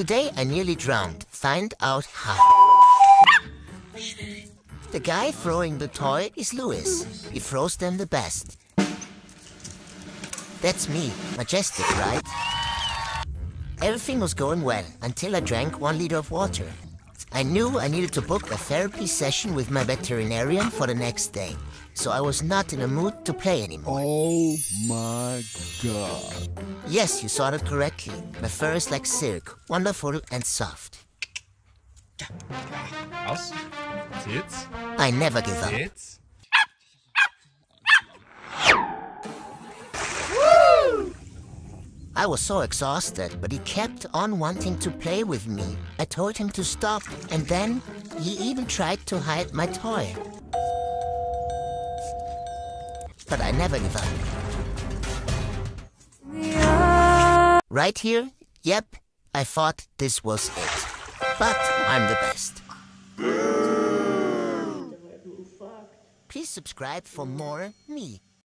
Today I nearly drowned. Find out how. The guy throwing the toy is Luis. He throws them the best. That's me, majestic, right? Everything was going well until I drank one liter of water. I knew I needed to book a therapy session with my veterinarian for the next day, so I was not in a mood to play anymore. Oh my god. Yes, you saw it correctly. My fur is like silk, wonderful and soft. Aus. Sitz. I never give up. Sitz. I was so exhausted, but he kept on wanting to play with me. I told him to stop, and then he even tried to hide my toy. But I never give up. Right here? Yep, I thought this was it. But I'm the best. Please subscribe for more me.